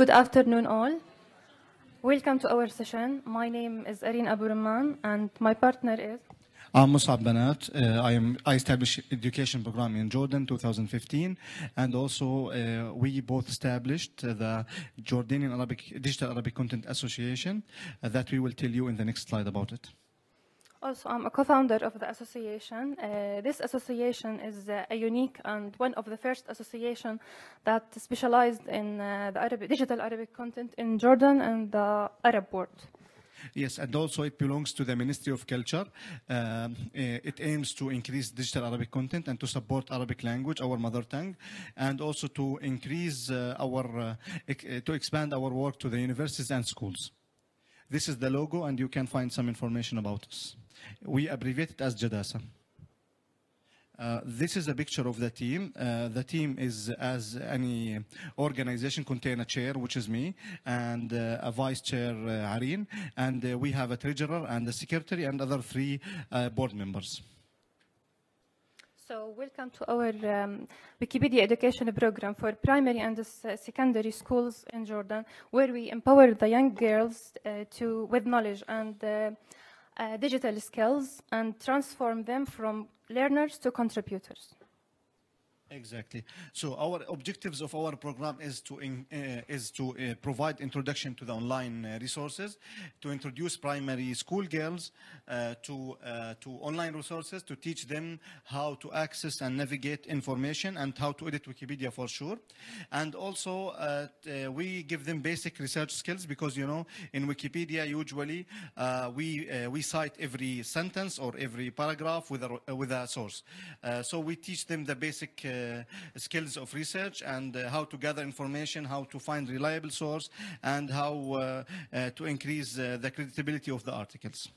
Good afternoon, all. Welcome to our session. My name is Areen Aburumman, and my partner is. I'm Mossab Banat. Uh, I am I established education program in Jordan 2015, and also uh, we both established the Jordanian Arabic Digital Arabic Content Association uh, that we will tell you in the next slide about it. Also, I'm a co-founder of the association. Uh, this association is uh, a unique and one of the first association that specialized in uh, the Arabic, digital Arabic content in Jordan and the Arab world. Yes, and also it belongs to the Ministry of Culture. Um, it aims to increase digital Arabic content and to support Arabic language, our mother tongue, and also to increase uh, our, uh, uh, to expand our work to the universities and schools. This is the logo, and you can find some information about us. We abbreviate it as JADASA. Uh, this is a picture of the team. Uh, the team is, as any organization, contain a chair, which is me, and uh, a vice chair, uh, and uh, we have a treasurer and a secretary and other three uh, board members. So, welcome to our um, Wikipedia education program for primary and secondary schools in Jordan, where we empower the young girls uh, to with knowledge and uh, uh, digital skills and transform them from learners to contributors. Exactly. So our objectives of our program is to in, uh, is to uh, provide introduction to the online uh, resources, to introduce primary school girls uh, to uh, to online resources, to teach them how to access and navigate information and how to edit Wikipedia for sure, and also uh, we give them basic research skills because you know in Wikipedia usually we we cite every sentence or every paragraph with a with a source, so we teach them the basic. Uh, skills of research and uh, how to gather information, how to find reliable source, and how uh, to increase the credibility of the articles.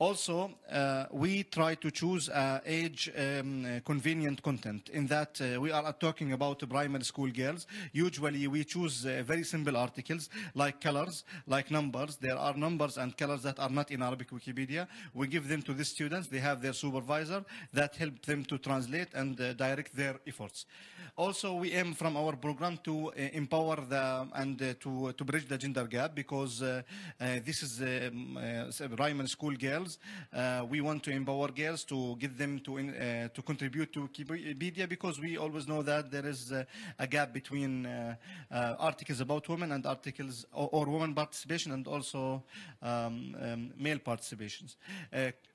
Also, uh, we try to choose uh, age um, uh, convenient content in that uh, we are talking about primary school girls. Usually we choose uh, very simple articles like colors, like numbers. There are numbers and colors that are not in Arabic Wikipedia. We give them to the students. They have their supervisor that help them to translate and uh, direct their efforts. Also, we aim from our program to uh, empower the and uh, to eh, to bridge the gender gap because this is um, primary school girls. We want to empower girls to get them to in, to contribute to Wikipedia because we always know that there is a gap between articles about women and articles or, or women participation and also um, um, male participations.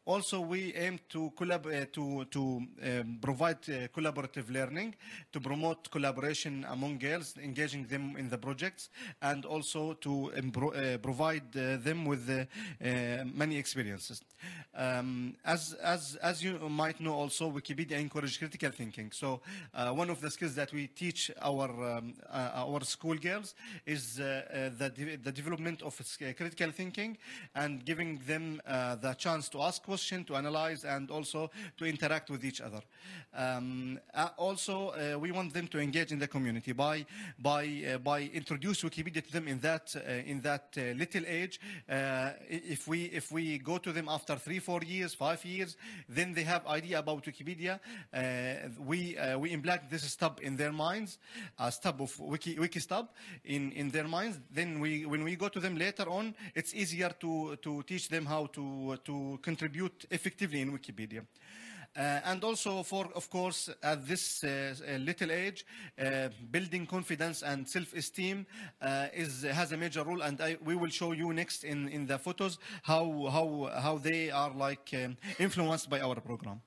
Also, we aim to, collab- uh, to, to um, provide uh, collaborative learning, to promote collaboration among girls, engaging them in the projects, and also to uh, provide them with many experiences. Um, as, as, as you might know also, Wikipedia encourages critical thinking. So one of the skills that we teach our, um, our school girls is the, de- the development of critical thinking and giving them the chance to ask questions, to analyze, and also to interact with each other. Um, uh, also, uh, we want them to engage in the community by by uh, by introduce Wikipedia to them in that in that little age. If we if we go to them after three, four years, five years, then they have idea about Wikipedia. We we implant this stub in their minds, a stub of Wiki Wiki stub in in their minds. Then we when we go to them later on, it's easier to to teach them how to to contribute effectively in Wikipedia. Uh, and also for, of course, at this uh, uh, little age, uh, building confidence and self-esteem uh, is, has a major role. And I, we will show you next in, in the photos how, how, how they are like um, influenced by our program.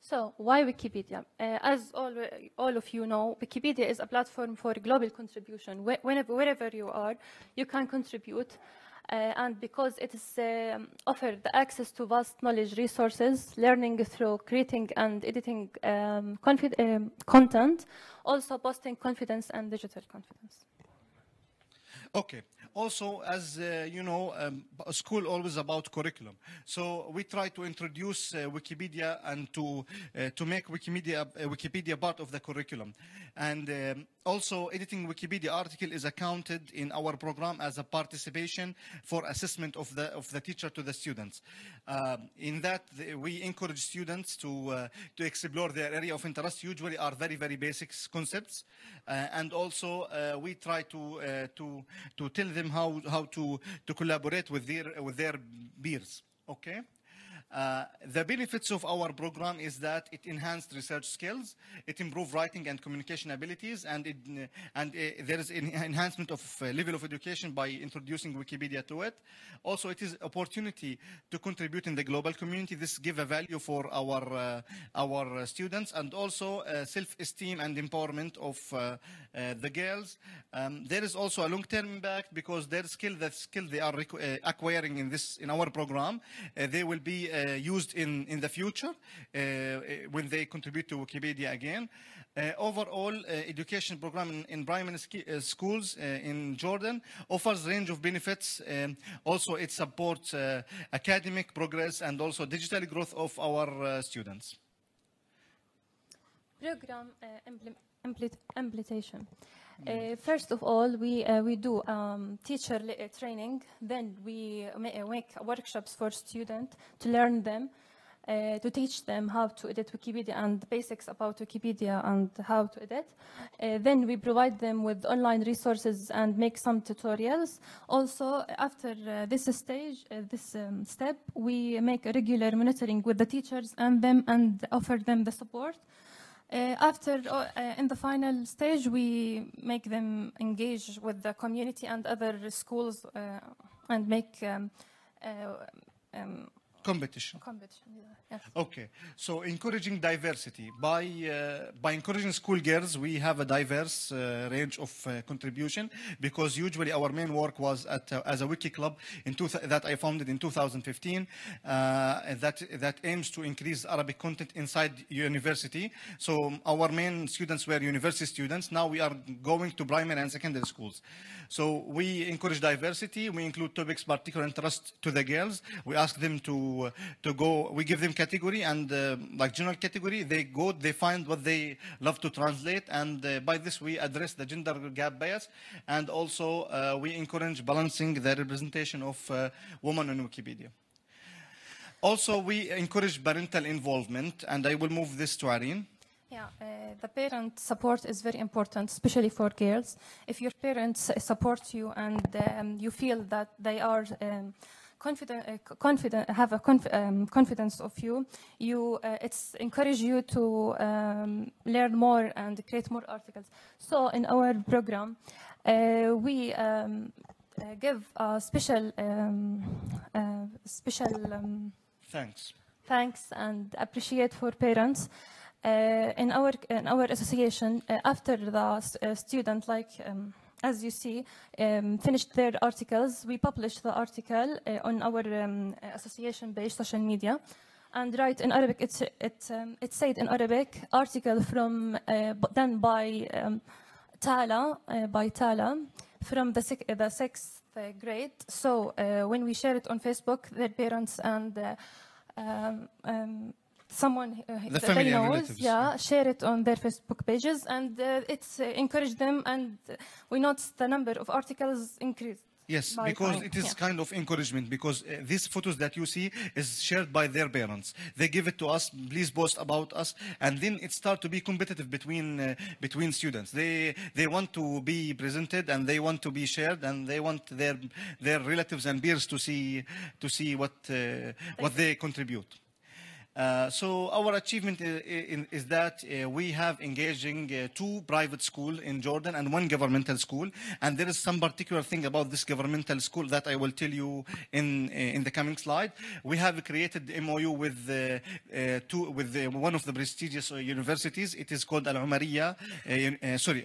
So, why Wikipedia? Uh, as all, all of you know, Wikipedia is a platform for global contribution. Wh- Whenever, wherever you are, you can contribute. Uh, and because it is um, offered access to vast knowledge resources, learning through creating and editing um, um, content, also boosting confidence and digital confidence. Okay. Also, as uh, you know, um, school always about curriculum. So we try to introduce uh, Wikipedia and to uh, to make Wikimedia uh, Wikipedia part of the curriculum. And um, also, editing Wikipedia article is accounted in our program as a participation for assessment of the of the teacher to the students. Um, in that, the, we encourage students to uh, to explore their area of interest. Usually, are very very basic concepts, uh, and also uh, we try to uh, to to tell them how how to to collaborate with their with their peers. Okay. Uh, the benefits of our program is that it enhanced research skills, it improved writing and communication abilities, and, it, uh, and uh, there is an enhancement of uh, level of education by introducing Wikipedia to it. Also, it is opportunity to contribute in the global community. This give a value for our our students, and also self-esteem and empowerment of the girls. Um, there is also a long-term impact because their skill, that skill they are acquiring in this in our program, they will be used in in the future uh, uh, when they contribute to Wikipedia again. Uh, overall, uh, education program in, in primary uh, schools uh, in Jordan offers range of benefits. Um, also, it supports uh, academic progress and also digital growth of our uh, students. program uh, implement, implement, implementation. Uh, first of all, we uh, we do um, teacher uh, training. Then we uh, make workshops for students to learn them, uh, to teach them how to edit Wikipedia and the basics about Wikipedia and how to edit. Uh, then we provide them with online resources and make some tutorials. Also, after this stage, this um, step, we make a regular monitoring with the teachers and them and offer them the support. Uh, after, uh, uh, in the final stage, we make them engage with the community and other schools and make um, um, Competition. competition. yeah, Yes. Okay, so encouraging diversity by uh, by encouraging schoolgirls, we have a diverse uh, range of uh, contribution because usually our main work was at uh, as a wiki club in two that I founded in 2015 uh, that that aims to increase Arabic content inside university. So our main students were university students. Now we are going to primary and secondary schools. So we encourage diversity. We include topics particular interest to the girls. We ask them to to go. We give them category and uh, like general category. They go. They find what they love to translate, and uh, by this we address the gender gap bias, and also uh, we encourage balancing the representation of women on Wikipedia. Also, we encourage parental involvement, and I will move this to Areen. Yeah, uh, the parent support is very important, especially for girls. If your parents support you and um, you feel that they are um, confident, uh, confident, have a conf- um, confidence of you, you uh, it's encourage you to um, learn more and create more articles. So in our program, uh, we um, uh, give a special um, uh, special. Um, Thanks. thanks and appreciate for parents. Uh, in our in our association, uh, after the uh, student, like um, as you see, um, finished their articles, we published the article uh, on our um, association based social media, and write in Arabic. It's it um, it's said in Arabic article from uh, done by um, Tala uh, by Tala from the the sixth grade. So uh, when we share it on Facebook, their parents and uh, um, um, someone uh, The that they relatives, yeah, share it on their Facebook pages, and uh, it's uh, encourage them, and uh, we notice the number of articles increase. Yes, because time, it is yeah. kind of encouragement because uh, these photos that you see is shared by their parents. They give it to us, please post about us, and then it starts to be competitive between uh, between students. They they want to be presented and they want to be shared and they want their their relatives and peers to see to see what uh, what they contribute. Uh, so our achievement i- i- is that uh, we have engaging uh, two private schools in Jordan and one governmental school. And there is some particular thing about this governmental school that I will tell you in uh, in the coming slide. We have created MOU with uh, two with uh, one of the prestigious universities. It is called Al Umariya, sorry,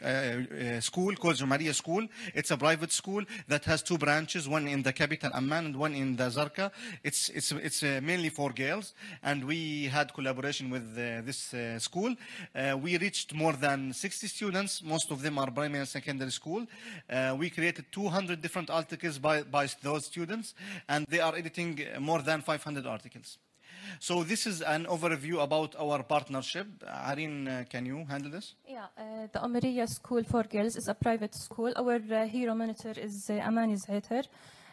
school called Umariya School. It's a private school that has two branches, one in the capital Amman and one in the Zarqa. It's it's it's mainly for girls, and we we had collaboration with uh, this uh, school. Uh, we reached more than 60 students. Most of them are primary and secondary school. We created 200 different articles by, by those students, and they are editing more than 500 articles. So this is an overview about our partnership. Areen, uh, can you handle this? Yeah, uh, the Amariya School for Girls is a private school. Our uh, hero monitor is Amani Zaiter.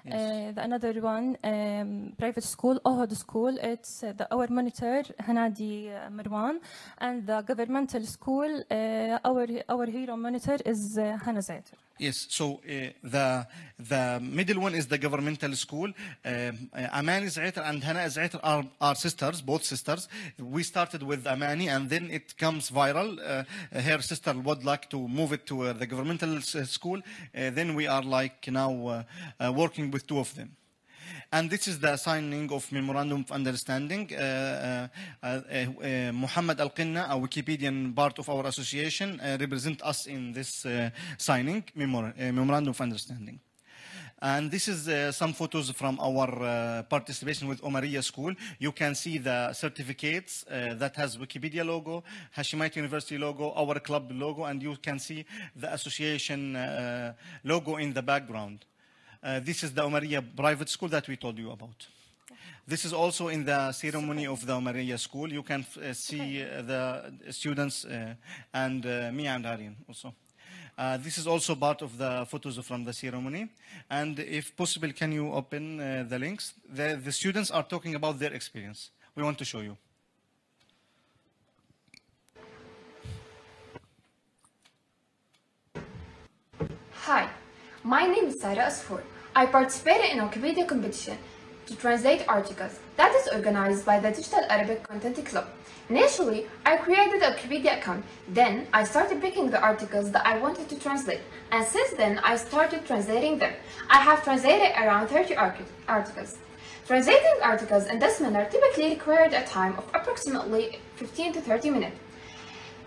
Uh, the another one, um, private school, Ohad School, it's uh, the, our monitor, Hanadi uh, Marwan. And the governmental school, uh, our, our hero monitor is uh, Hana Zaiter. Yes, so uh, the the middle one is the governmental school. Um, uh, Amani Zaiter and Hana Zaiter are, are sisters, both sisters. We started with Amani and then it comes viral. Uh, her sister would like to move it to uh, the governmental s- school. Uh, then we are like now working with two of them. And this is the signing of Memorandum of Understanding. Uh, uh, uh, uh, Muhammad Al Qinna, a Wikipedian part of our association, uh, represent us in this uh, signing memor- uh, Memorandum of Understanding. And this is uh, some photos from our uh, participation with Omariya School. You can see the certificates uh, that has Wikipedia logo, Hashemite University logo, our club logo, and you can see the association uh, logo in the background. Uh, this is the Omariya private school that we told you about. This is also in the ceremony of the Omariya school. You can uh, see uh, the students uh, and uh, me and Areen also. Uh, this is also part of the photos from the ceremony. And if possible, can you open uh, the links? The, the students are talking about their experience. We want to show you. Hi, my name is Sarah Asfour. I participated in a Wikipedia competition to translate articles that is organized by the Digital Arabic Content Club. Initially, I created a Wikipedia account. Then, I started picking the articles that I wanted to translate. And since then, I started translating them. I have translated around 30 articles. Translating articles in this manner typically required a time of approximately 15 to 30 minutes.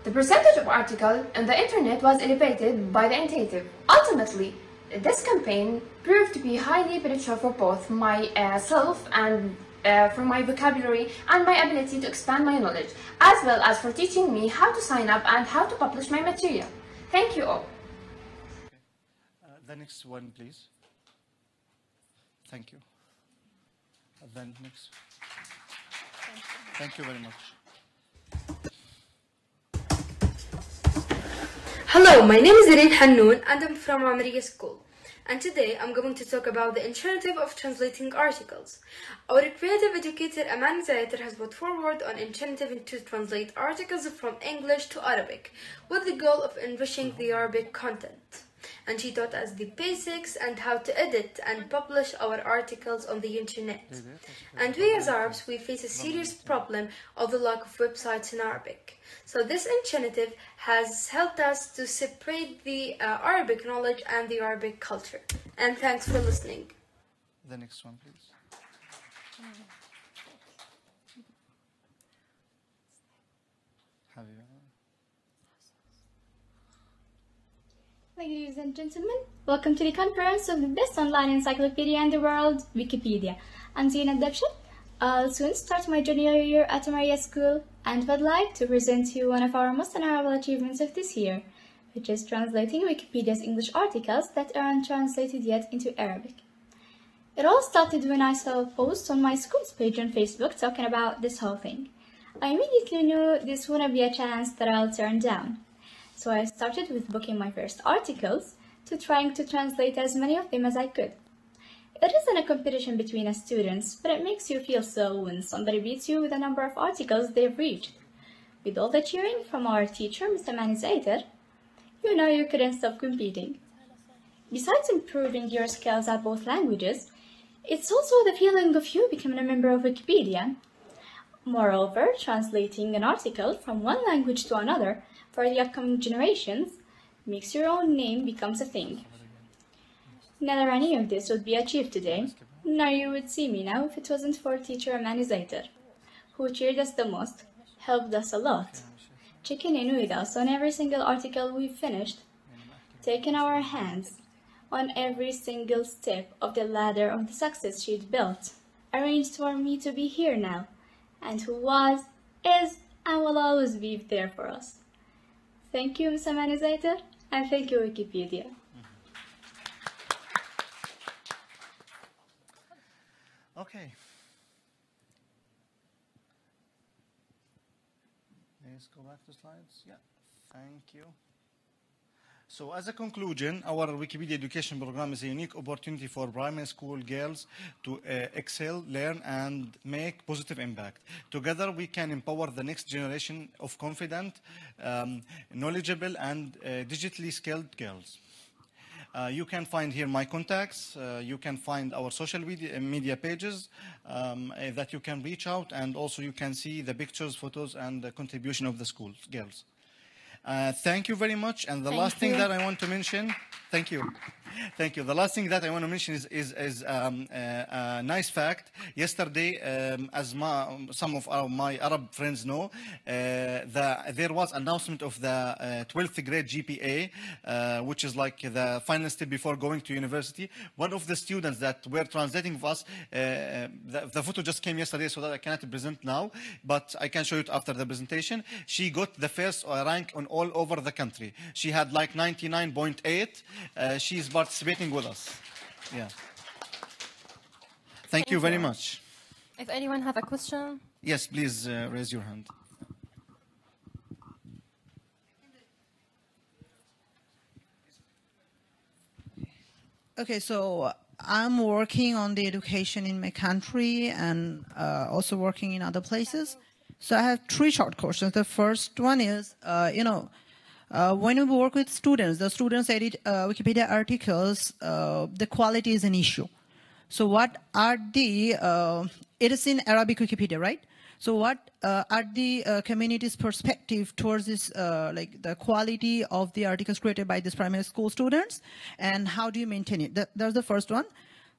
The percentage of article on the internet was elevated by the initiative. Ultimately, this campaign proved to be highly beneficial for both myself and uh, for my vocabulary and my ability to expand my knowledge, as well as for teaching me how to sign up and how to publish my material. Thank you all. Uh, the next one, please. Thank you. Uh, then next. Thank you very much. Hello, my name is Irene Hannoun and I'm from Amariya School. And today I'm going to talk about the initiative of translating articles. Our creative educator Amani Zaiter has put forward an initiative to translate articles from English to Arabic with the goal of enriching the Arabic content. And she taught us the basics and how to edit and publish our articles on the internet. And we as Arabs, we face a serious problem of the lack of websites in Arabic. So this initiative has helped us to separate the uh, Arabic knowledge and the Arabic culture. And thanks for listening. The next one, please. Habiba. Ladies and gentlemen, welcome to the conference of the best online encyclopedia in the world, Wikipedia. I'm Zina Dabshat. I'll soon start my junior year at Maria School and would like to present you one of our most honorable achievements of this year, which is translating Wikipedia's English articles that aren't translated yet into Arabic. It all started when I saw a post on my school's page on Facebook talking about this whole thing. I immediately knew this wouldn't be a chance that I'll turn down. So I started with booking my first articles to trying to translate as many of them as I could. It isn't a competition between us students, but it makes you feel so when somebody beats you with the number of articles they've reached. With all the cheering from our teacher, Mr. Manizaiter, you know you couldn't stop competing. Besides improving your skills at both languages, it's also the feeling of you becoming a member of Wikipedia. Moreover, translating an article from one language to another for the upcoming generations makes your own name becomes a thing. Neither any of this would be achieved today, nor you would see me now if it wasn't for teacher Amani Zaiter, who cheered us the most, helped us a lot, checking in with us on every single article we finished, taking our hands on every single step of the ladder of the success she'd built, arranged for me to be here now, and who was, is, and will always be there for us. Thank you, Ms. Amani Zaiter, and thank you, Wikipedia. Okay. Let's go back to slides. Yeah, thank you. So as a conclusion, our Wikipedia education program is a unique opportunity for primary school girls to uh, excel, learn, and make positive impact. Together, we can empower the next generation of confident, um, knowledgeable, and uh, digitally skilled girls. Uh, you can find here my contacts. Uh, you can find our social media, media pages um, uh, that you can reach out, and also you can see the pictures, photos, and the contribution of the schools, girls. Uh, thank you very much. And the Thank last thing that I want to mention, thank you. Thank you. The last thing that I want to mention is, is, is um, uh, a nice fact. Yesterday, um, as my, some of our, my Arab friends know, uh, the, there was announcement of the uh, 12th grade GPA, uh, which is like the final step before going to university. One of the students that were translating for us, uh, the, the photo just came yesterday, so that I cannot present now, but I can show it after the presentation. She got the first uh, rank on all over the country. She had like 99.8. Uh, she's participating with us. Yeah. Thank you very much. If anyone have a question, Yes, please uh, raise your hand. Okay, so I'm working on the education in my country and uh, also working in other places. So I have three short questions. The first one is, uh, you know, uh, when we work with students, the students edit uh, Wikipedia articles, uh, the quality is an issue. So what are the, uh, it is in Arabic Wikipedia, right? So what uh, are the uh, community's perspective towards this, like the quality of the articles created by these primary school students, and how do you maintain it? That, that's the first one.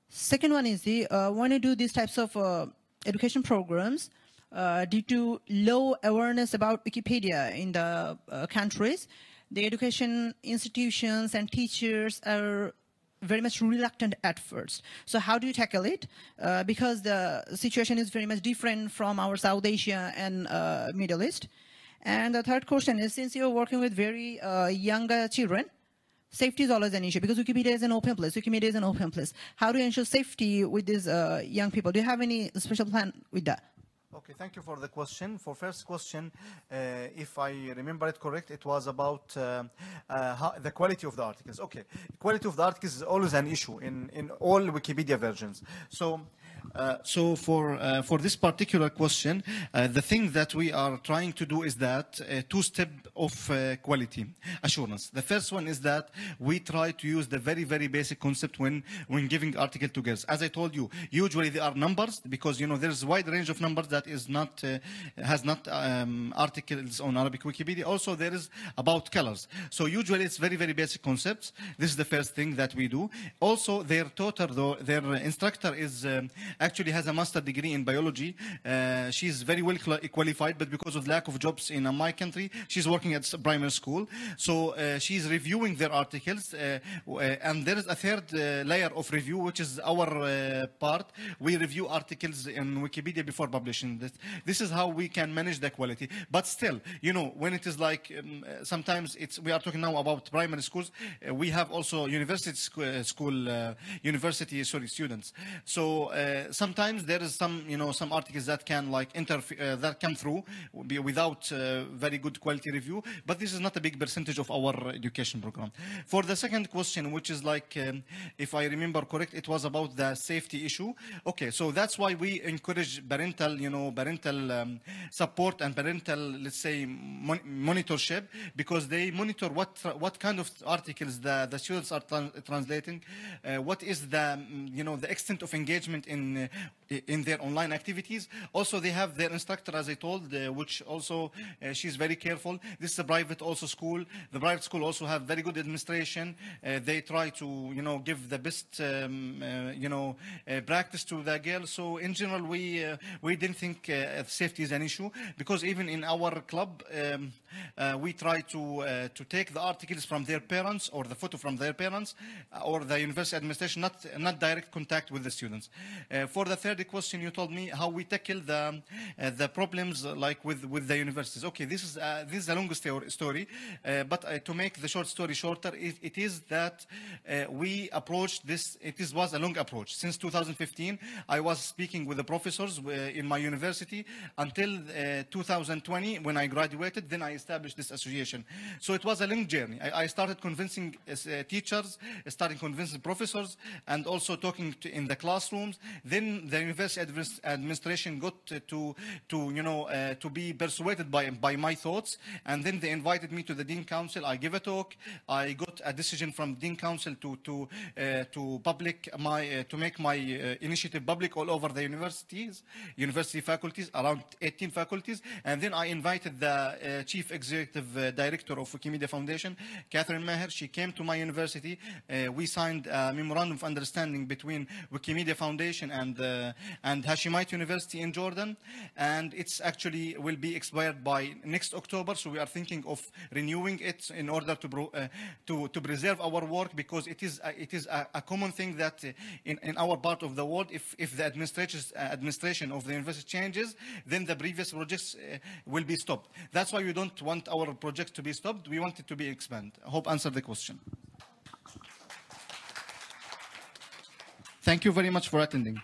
Second one is the when you do these types of education programs, uh, due to low awareness about Wikipedia in the uh, countries, the education institutions and teachers are very much reluctant at first. So how do you tackle it? Uh, because the situation is very much different from our South Asia and uh, Middle East. And the third question is, since you're working with very uh, younger children, safety is always an issue because Wikipedia is an open place. Wikimedia is an open place. How do you ensure safety with these young people? Do you have any special plan with that? Okay, thank you for the question. For first question, uh, if I remember it correct, it was about uh, uh, how, the quality of the articles. Okay, quality of the articles is always an issue in, in all Wikipedia versions. So, uh, so for uh, for this particular question, uh, the thing that we are trying to do is that uh, two step of uh, quality assurance. The first one is that we try to use the very very basic concept when when giving article to girls. As I told you, usually there are numbers because you know there's a wide range of numbers that is not uh, has not um, articles on Arabic Wikipedia. Also, there is about colors. So usually it's very very basic concepts. This is the first thing that we do. Also, their tutor, though, their instructor is um, actually has a master degree in biology. Uh, she's very well quali- qualified, but because of lack of jobs in my country, she's working at primary school. So uh, she's reviewing their articles, uh, uh, and there is a third uh, layer of review, which is our uh, part. We review articles in Wikipedia before publishing. This, this is how we can manage the quality. But still, you know, when it is like um, sometimes it's we are talking now about primary schools. We have also university sc- school, university sorry students. So uh, sometimes there is some you know some articles that can like interfere uh, that come through without uh, very good quality review. But this is not a big percentage of our education program. For the second question, which is like um, if I remember correct, it was about the safety issue. Okay, so that's why we encourage parental you know parental um, support and parental let's say mon- monitorship because they monitor what what kind of articles the, the students are tran- translating, uh, what is the mm, you know the extent of engagement in uh, in their online activities. Also, they have their instructor, as I told, uh, which also uh, she's very careful. This is a private also school. The private school also have very good administration. They try to you know give the best um, you know practice to the girls. So in general, we we didn't think safety is an issue because even in our club. Um, uh, we try to uh, to take the articles from their parents or the photo from their parents uh, or the university administration, not not direct contact with the students. Uh, for the third question, you told me how we tackle the uh, the problems uh, like with with the universities. Okay, this is this is a long story, but to make the short story shorter, it, it is that we approached this. It is was a long approach since 2015. I was speaking with the professors in my university until uh, 2020 when I graduated. Then I established this association. So it was a long journey. I, I started convincing uh, teachers, starting convincing professors, and also talking to, in the classrooms. Then the university adminis- administration got to, to, to you know uh, to be persuaded by by my thoughts, and then they invited me to the dean council. I gave a talk. I got a decision from dean council to to uh, to public my uh, to make my uh, initiative public all over the universities, university faculties, around 18 faculties, and then I invited the uh, executive uh, director of Wikimedia Foundation, Catherine Maher. She came to my university. Uh, we signed a memorandum of understanding between Wikimedia Foundation and uh, and Hashemite University in Jordan, and it's actually will be expired by next October. So we are thinking of renewing it in order to to to preserve our work because it is a, it is a, a common thing that in, in our part of the world, if if the administration administration of the university changes, then the previous projects uh, will be stopped. That's why we don't want our project to be stopped. We want it to be expanded. I hope answered the question. Thank you very much for attending.